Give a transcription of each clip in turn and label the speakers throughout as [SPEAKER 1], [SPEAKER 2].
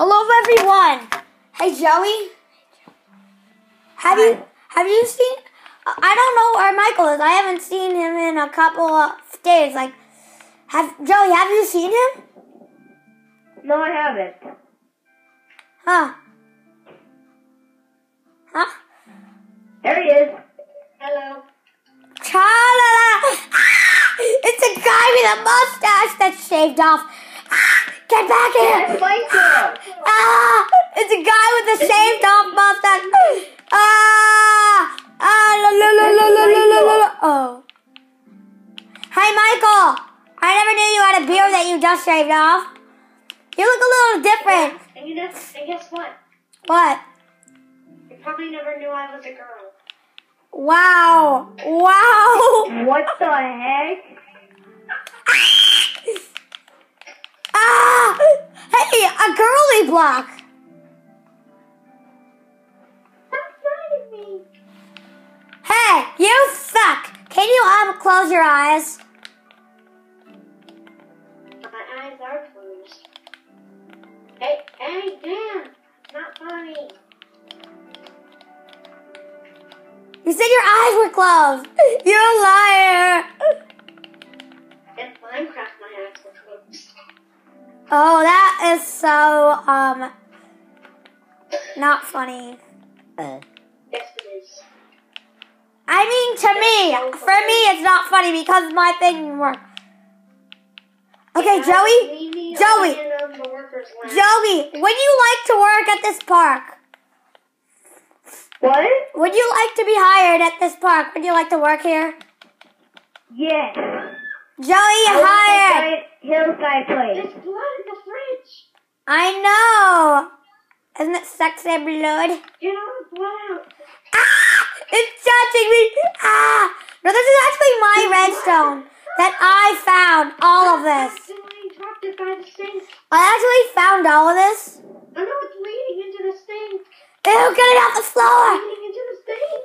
[SPEAKER 1] Hello, everyone. Hey, Joey. Have you have you seen? I don't know where Michael is. I haven't seen him in a couple of days. Like, have Joey? Have you seen him?
[SPEAKER 2] No, I haven't.
[SPEAKER 1] Huh? Huh?
[SPEAKER 2] There he is.
[SPEAKER 3] Hello.
[SPEAKER 1] Cha-la-la. Ah! It's a guy with a mustache that's shaved off. Ah! Back here! ah! It's a guy with a shaved off mustache! Ah! Ah! La, la, la, la, la, la, la, la. Oh. Hi, Michael! I never knew you had a beard that you just shaved off. You look a little different.
[SPEAKER 3] Yeah, and, you know, and guess what?
[SPEAKER 1] What?
[SPEAKER 3] You probably never knew I was a girl.
[SPEAKER 1] Wow. Wow.
[SPEAKER 2] What the heck?
[SPEAKER 1] Ah! Block.
[SPEAKER 3] Stop fighting me.
[SPEAKER 1] Hey, you suck. Can you um close your eyes?
[SPEAKER 3] My eyes are closed. Hey, hey, Dan. Not funny.
[SPEAKER 1] You said your eyes were closed. You're a liar.
[SPEAKER 3] In Minecraft, my eyes were closed.
[SPEAKER 1] Oh, that is so um not funny.
[SPEAKER 3] Yes, it is.
[SPEAKER 1] I mean, to me, for me, it's not funny because my thing didn't work. Okay, Joey, Joey.
[SPEAKER 3] alone in the workers' land.
[SPEAKER 1] Joey, would you like to work at this park?
[SPEAKER 2] What?
[SPEAKER 1] Would you like to be hired at this park? Would you like to work here?
[SPEAKER 2] Yes.
[SPEAKER 1] Joey, hired.
[SPEAKER 2] Hillside place.
[SPEAKER 3] There's blood in the fridge.
[SPEAKER 1] I know. Isn't it sexy blood?
[SPEAKER 3] Get all the blood out.
[SPEAKER 1] Ah! It's touching me. Ah! No, this is actually my redstone that I found all of this.
[SPEAKER 3] Accidentally dropped it by the sink.
[SPEAKER 1] I actually found all of this.
[SPEAKER 3] I know it's leading into the sink.
[SPEAKER 1] Ew, get it off the floor.
[SPEAKER 3] Leading into the sink.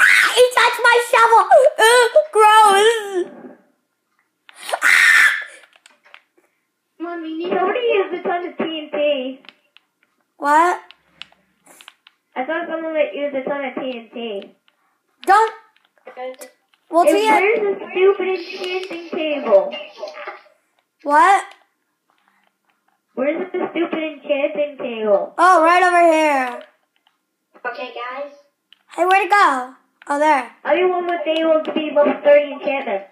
[SPEAKER 1] Ah! He touched my shovel. Ew, gross. Ah!
[SPEAKER 3] Come on, we need
[SPEAKER 2] Somebody used a ton of TNT.
[SPEAKER 1] What?
[SPEAKER 2] I saw someone that used a TNT.
[SPEAKER 1] Don't. Well,
[SPEAKER 2] And
[SPEAKER 1] Tia.
[SPEAKER 2] where's the stupid enchanting table?
[SPEAKER 1] What?
[SPEAKER 2] Where's the stupid enchanting table?
[SPEAKER 1] Oh, right over here.
[SPEAKER 3] Okay, guys.
[SPEAKER 1] Hey, where'd it go? Oh, there.
[SPEAKER 2] How do you want what they will be level 30 enchantments?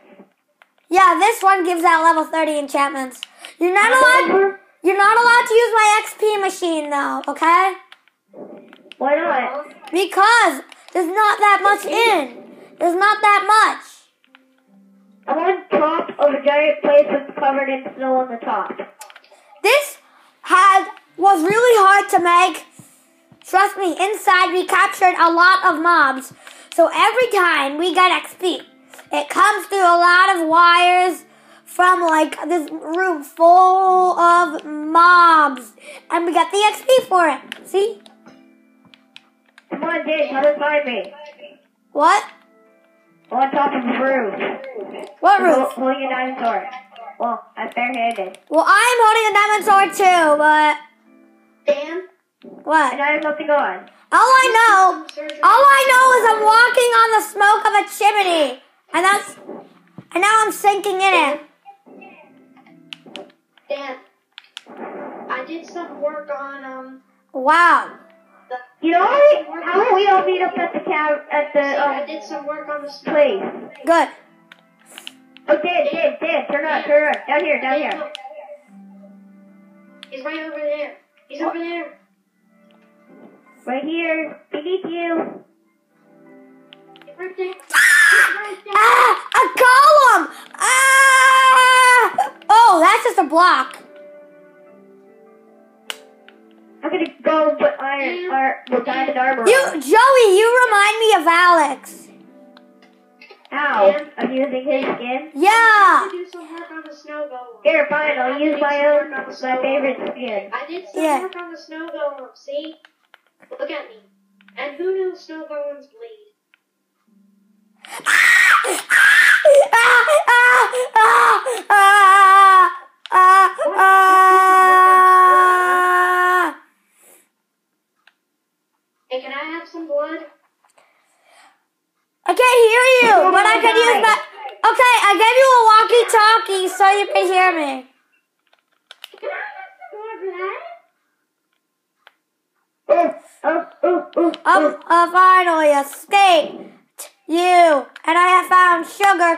[SPEAKER 1] Yeah, this one gives out level 30 enchantments. You're not allowed. You're not allowed to use my XP machine though, okay?
[SPEAKER 2] Why not?
[SPEAKER 1] Because there's not that much in. There's not that much.
[SPEAKER 2] I'm on top of a giant place that's covered in snow on the top.
[SPEAKER 1] This had was really hard to make. Trust me, inside we captured a lot of mobs. So every time we get XP, it comes through a lot of wires from like this room full of mobs. And we got the XP for it. See?
[SPEAKER 2] Come on, Jake, come and find me.
[SPEAKER 1] What?
[SPEAKER 2] I'm on top of a roof.
[SPEAKER 1] What
[SPEAKER 2] I'm
[SPEAKER 1] roof?
[SPEAKER 2] holding a diamond sword. Well, I'm barehanded.
[SPEAKER 1] Well, I'm holding a diamond sword too, but
[SPEAKER 3] Damn.
[SPEAKER 1] what?
[SPEAKER 2] And I have nothing on.
[SPEAKER 1] All I know, all I know is I'm walking on the smoke of a chimney, and that's, and now I'm sinking in it.
[SPEAKER 3] Dan. I did some work on, um,
[SPEAKER 1] Wow.
[SPEAKER 3] The...
[SPEAKER 2] You know what? How about we all meet up at the cab at the
[SPEAKER 3] I
[SPEAKER 2] um,
[SPEAKER 3] did some work on the snow.
[SPEAKER 2] place?
[SPEAKER 1] Good.
[SPEAKER 2] Oh, Dan, Dan, Dan, turn on, turn on. Down here, down here.
[SPEAKER 3] He's right over there. He's over there.
[SPEAKER 2] Right here. Beneath you.
[SPEAKER 3] He's right there. He's right there.
[SPEAKER 1] Ah, a golem! Ah! Oh, that's just a block.
[SPEAKER 2] I'm gonna go and put iron, ar- well, diamond armor
[SPEAKER 1] You,
[SPEAKER 2] on.
[SPEAKER 1] Joey, you remind me of Alex.
[SPEAKER 2] Ow. I'm using his skin.
[SPEAKER 1] Yeah.
[SPEAKER 3] do some work on the snow golem.
[SPEAKER 2] Here, fine, I'll use my own, my favorite skin.
[SPEAKER 3] I did some
[SPEAKER 1] Yeah.
[SPEAKER 3] work on the snow golem. See? Look at me. And who knew snow golems bleed?
[SPEAKER 1] Ah, ah, ah, ah, ah, ah, ah.
[SPEAKER 3] Some blood?
[SPEAKER 1] I can't hear you, but I can use my. Okay, I gave you a walkie-talkie so you can hear me.
[SPEAKER 3] Can I have some more blood?
[SPEAKER 2] Oh, oh, oh, oh,
[SPEAKER 1] Um, uh, finally escaped you, and I have found sugar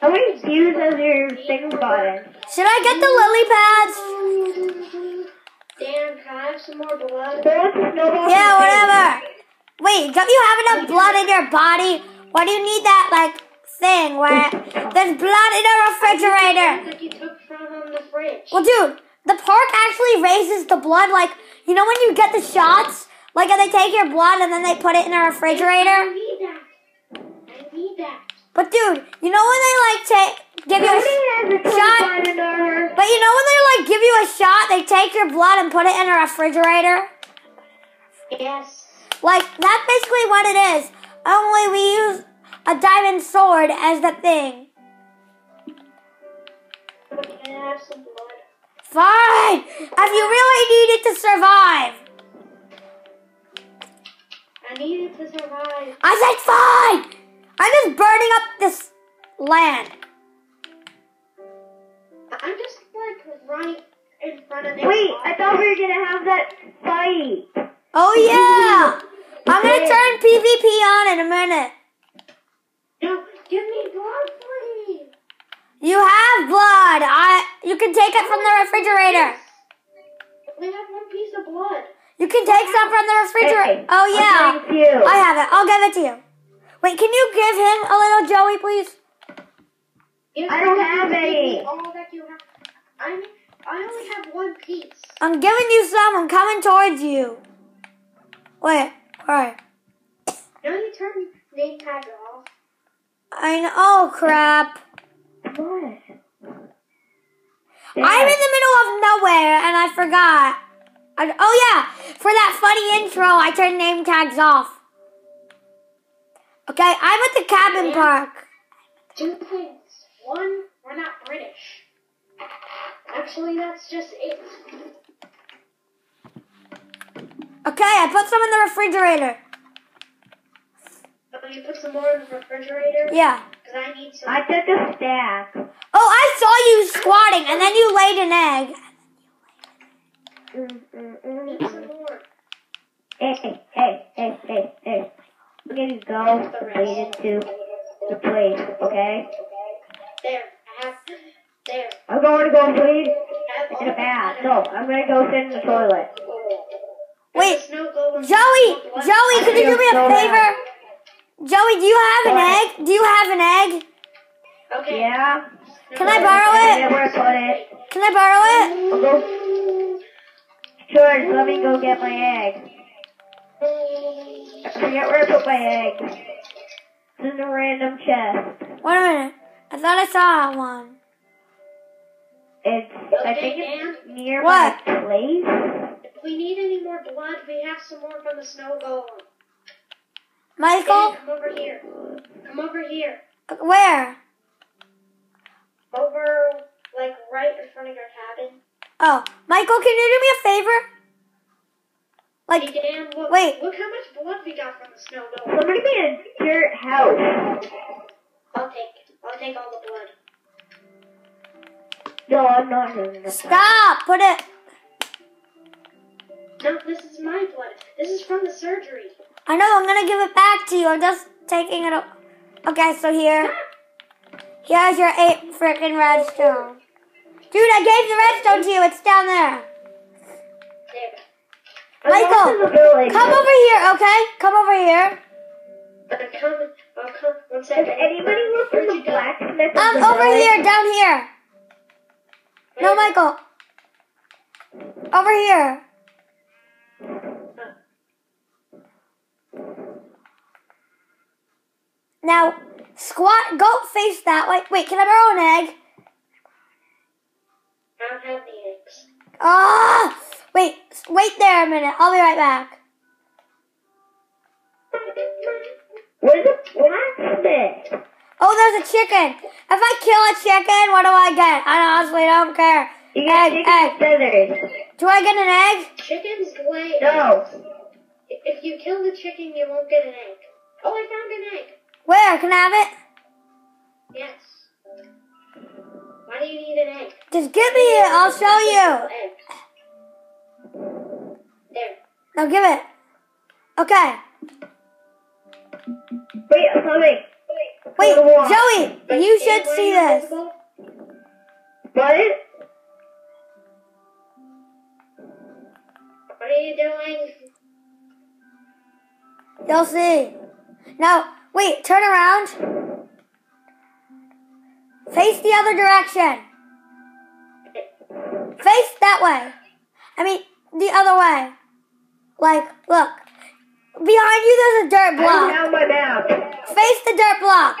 [SPEAKER 2] How many views has your thing gotten?
[SPEAKER 1] Should I get the lily pads?
[SPEAKER 3] Dan, can I have some more blood?
[SPEAKER 2] So what's the?
[SPEAKER 1] Yeah, whatever. Wait, don't you have enough blood in your body? Why do you need that like thing where there's blood in a refrigerator?
[SPEAKER 3] That you took from the fridge.
[SPEAKER 1] Well, dude, the park actually raises the blood. Like, you know when you get the shots, like they take your blood and then they put it in a
[SPEAKER 3] I
[SPEAKER 1] refrigerator.
[SPEAKER 3] I need that. I need that.
[SPEAKER 1] But dude, you know when they like take give you a
[SPEAKER 2] Nobody has a
[SPEAKER 1] shot?
[SPEAKER 2] shot in our.
[SPEAKER 1] But you know when they like give you a shot, they take your blood and put it in a refrigerator.
[SPEAKER 3] Yes.
[SPEAKER 1] Like that's basically what it is. Only we use a diamond sword as the thing.
[SPEAKER 3] Can I have some blood?
[SPEAKER 1] Fine, if you really need it to survive.
[SPEAKER 3] I need it to survive.
[SPEAKER 1] I said fine. I'm just burning up this land.
[SPEAKER 3] I'm just like right in front of this.
[SPEAKER 2] Wait,
[SPEAKER 3] box.
[SPEAKER 2] I thought we were gonna have that fight.
[SPEAKER 1] Oh yeah. I'm gonna turn PvP on in a minute.
[SPEAKER 3] No, give me blood, please.
[SPEAKER 1] You have blood. I you can take it from the refrigerator.
[SPEAKER 3] We have one piece of blood.
[SPEAKER 1] You can take some from the refrigerator.
[SPEAKER 2] Hey,
[SPEAKER 1] Oh yeah.
[SPEAKER 2] Thank you.
[SPEAKER 1] I have it. I'll give it to you. Wait, can you give him a little Joey, please?
[SPEAKER 3] Give
[SPEAKER 2] I don't
[SPEAKER 3] me-
[SPEAKER 2] have
[SPEAKER 3] give me
[SPEAKER 2] any.
[SPEAKER 3] All that you have. I I only have one piece.
[SPEAKER 1] I'm giving you some. I'm coming towards you. Wait, alright.
[SPEAKER 3] Now you turn name tag off.
[SPEAKER 1] I know. Oh crap!
[SPEAKER 2] What?
[SPEAKER 1] I'm in the middle of nowhere and I forgot. I, oh yeah, for that funny intro, I turned name tags off. Okay, I'm at the cabin park.
[SPEAKER 3] Two things. One, we're not British. Actually, that's just it.
[SPEAKER 1] Okay, I put some in the refrigerator.
[SPEAKER 3] Oh, you put some more in the refrigerator?
[SPEAKER 1] Yeah.
[SPEAKER 3] Because I need some.
[SPEAKER 2] I took a stack.
[SPEAKER 1] Oh, I saw you squatting and then you laid an egg.
[SPEAKER 2] Mm, mm, mm,
[SPEAKER 3] need
[SPEAKER 2] mm.
[SPEAKER 3] some more.
[SPEAKER 2] Hey, hey, hey, hey, hey, hey. We're gonna go straight into the place, okay?
[SPEAKER 3] There. I have. There.
[SPEAKER 2] I'm going to go bleed in a bath.
[SPEAKER 3] the
[SPEAKER 2] No, I'm gonna go sit in the toilet.
[SPEAKER 1] Wait,
[SPEAKER 3] There's no golem-
[SPEAKER 1] Joey. Joey, could you do me a favor? Joey, do you have an egg? Do you have an egg?
[SPEAKER 3] Okay.
[SPEAKER 2] Yeah?
[SPEAKER 1] Can I borrow it?
[SPEAKER 2] know where to put it.
[SPEAKER 1] Can I borrow it?
[SPEAKER 2] I'll. Sure, let me go get my egg. I forget where I put my egg. It's in a random chest.
[SPEAKER 1] Wait a minute. I thought I saw one.
[SPEAKER 2] It's, I think it's
[SPEAKER 3] Dan.
[SPEAKER 2] near
[SPEAKER 1] What?
[SPEAKER 2] my place.
[SPEAKER 3] If we need any more blood, we have some more from the snow golem.
[SPEAKER 1] Michael?
[SPEAKER 3] Dan, come over here. Come over here.
[SPEAKER 1] Uh, where?
[SPEAKER 3] Over, like, right in front of your cabin.
[SPEAKER 1] Oh, Michael, can you do me a favor? Like,
[SPEAKER 3] Hey, Dan, look,
[SPEAKER 1] wait.
[SPEAKER 3] look how much blood we got from the snow golem.
[SPEAKER 2] Somebody made a dirt house.
[SPEAKER 3] I'll take, I'll take all the blood.
[SPEAKER 2] No, I'm not doing this.
[SPEAKER 1] stop. Put it.
[SPEAKER 3] No, this is my blood. This is from the surgery.
[SPEAKER 1] I know, I'm gonna give it back to you. I'm just taking it. o- Okay, so here. Ah! Here's your eight freaking redstone. Dude, I gave the redstone to you. It's down there.
[SPEAKER 3] There.
[SPEAKER 2] I'm
[SPEAKER 1] Michael,
[SPEAKER 2] off to the village.
[SPEAKER 1] Come over here, okay? Come over here.
[SPEAKER 3] I'm coming. I'll come. One
[SPEAKER 2] Does anybody look
[SPEAKER 3] Where'd
[SPEAKER 2] for
[SPEAKER 3] you
[SPEAKER 2] the
[SPEAKER 3] go?
[SPEAKER 2] blacksmith?
[SPEAKER 1] Um,
[SPEAKER 2] in the
[SPEAKER 1] over here, down here. No, Michael. Over here. Now, squat, go face that way. Wait, can I borrow an egg?
[SPEAKER 3] I don't have the eggs.
[SPEAKER 1] Ah! Wait, there a minute. I'll be right back.
[SPEAKER 2] Where's the blacksmith?
[SPEAKER 1] Oh, there's a chicken. If I kill a chicken, what do I get? I honestly don't care.
[SPEAKER 2] You get
[SPEAKER 1] Egg,
[SPEAKER 2] chicken
[SPEAKER 1] egg.
[SPEAKER 2] feathers.
[SPEAKER 1] Do I get an egg?
[SPEAKER 3] Chickens lay.
[SPEAKER 2] No.
[SPEAKER 3] If you kill the chicken, you won't get an egg. Oh, I found an egg.
[SPEAKER 1] Where? Can I have it?
[SPEAKER 3] Yes. Why do you need an egg?
[SPEAKER 1] Just give me it. I'll show you.
[SPEAKER 3] Egg. There.
[SPEAKER 1] Now give it. Okay.
[SPEAKER 2] Wait, I'm coming.
[SPEAKER 1] Wait,
[SPEAKER 2] Hold on.
[SPEAKER 1] Joey, you should see this.
[SPEAKER 2] What?
[SPEAKER 3] What are you doing?
[SPEAKER 1] You'll see. Now, wait, turn around. Face the other direction. Face that way. I mean, the other way. Like, look. Behind you, there's a dirt
[SPEAKER 2] I
[SPEAKER 1] block.
[SPEAKER 2] have my map.
[SPEAKER 1] Face the dirt block.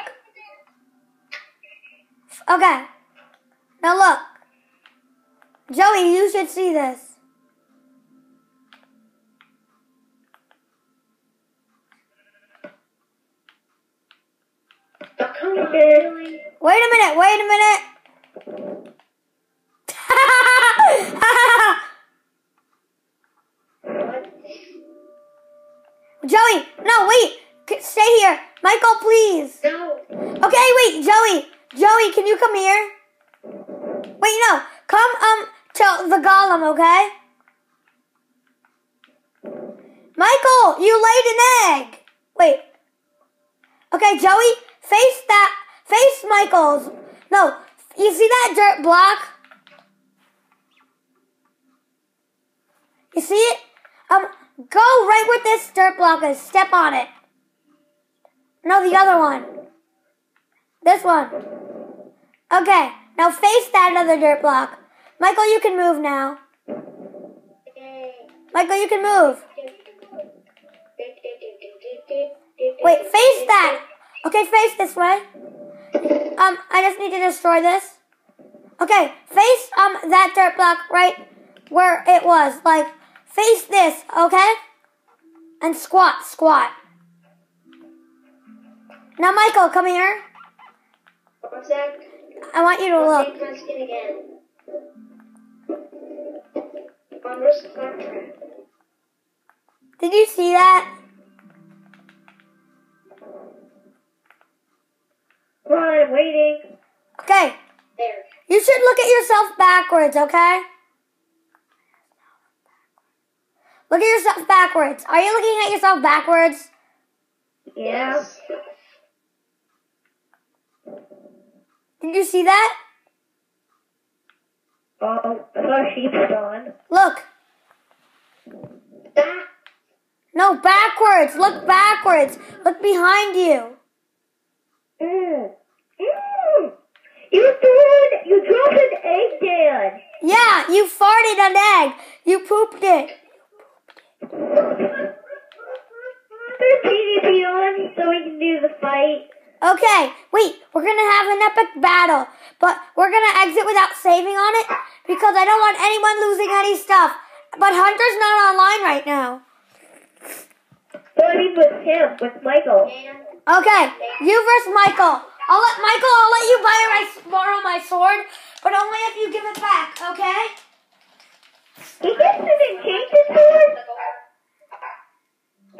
[SPEAKER 1] Okay. Now look. Joey, you should see this.
[SPEAKER 3] Come on,
[SPEAKER 2] Okay.
[SPEAKER 1] Wait a minute, wait a minute.
[SPEAKER 3] What?
[SPEAKER 1] Joey, no, wait. Stay here. Michael, please.
[SPEAKER 3] No.
[SPEAKER 1] Okay, wait, Joey. Joey, can you come here? Wait, no. Come um to the golem, okay? Michael, you laid an egg. Wait. Okay, Joey, face that face Michael's. No, you see that dirt block? You see it? Um go right with this dirt block and Step on it. No, the other one. This one. Okay, now face that other dirt block. Michael, you can move now. Michael, you can move. Wait, face that. Okay, face this way. Um, I just need to destroy this. Okay, face um that dirt block right where it was. Like, face this, okay? And squat, squat. Now, Michael, come here.
[SPEAKER 3] One sec.
[SPEAKER 1] I want you to
[SPEAKER 3] I'll
[SPEAKER 1] look.
[SPEAKER 3] my skin again. On where's the?
[SPEAKER 1] Did you see that?
[SPEAKER 2] Come on, I'm waiting.
[SPEAKER 1] Okay,
[SPEAKER 3] There.
[SPEAKER 1] you should look at yourself backwards, okay? Look at yourself backwards. Are you looking at yourself backwards?
[SPEAKER 2] Yeah.
[SPEAKER 3] Yes.
[SPEAKER 1] Did you see that?
[SPEAKER 2] Oh, I a sheep spawn.
[SPEAKER 1] Look.
[SPEAKER 3] That.
[SPEAKER 1] No, backwards. Look backwards. Look behind you.
[SPEAKER 2] Mm. Mm. You threw You dropped an egg, Dad.
[SPEAKER 1] Yeah, you farted an egg. You pooped it.
[SPEAKER 2] Put PvP on so we can do the fight.
[SPEAKER 1] Okay, wait. We're gonna have an epic battle, but we're gonna exit without saving on it because I don't want anyone losing any stuff. But Hunter's not online right now.
[SPEAKER 2] So I mean with him, with Michael.
[SPEAKER 1] Okay, you versus Michael. I'll let Michael. I'll let you borrow my borrow my sword, but only if you give it back. Okay?
[SPEAKER 2] He gets an enchanted sword?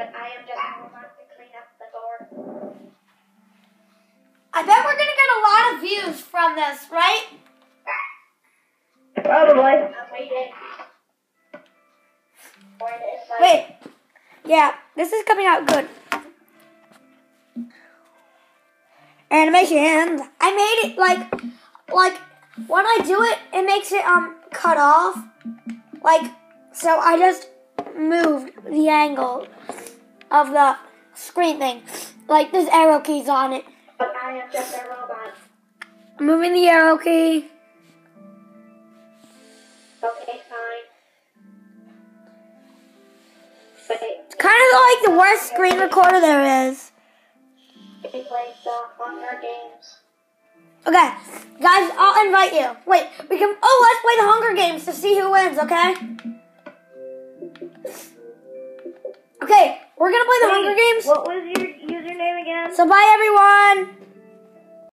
[SPEAKER 3] The door. But I am just moving on to clean up the door.
[SPEAKER 1] I bet we're gonna get a lot of views from this, right?
[SPEAKER 2] Probably.
[SPEAKER 3] I'm waiting. For the invite.
[SPEAKER 1] Wait. Yeah, this is coming out good. Animations. I made it like, like when I do it, it makes it um cut off. Like, so I just moved the angle of the screen thing. Like there's arrow keys on it.
[SPEAKER 3] But I am just a robot.
[SPEAKER 1] Moving the arrow key.
[SPEAKER 3] Okay, fine. But it,
[SPEAKER 1] Kind of like the worst screen recorder there is.
[SPEAKER 3] we play the Hunger Games.
[SPEAKER 1] Okay, guys, I'll invite you. Wait, we can. Oh, let's play the Hunger Games to see who wins. Okay. Okay, we're gonna play the Hunger Games.
[SPEAKER 2] What was your username again?
[SPEAKER 1] So bye, everyone.